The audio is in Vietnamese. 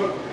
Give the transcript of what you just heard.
Look.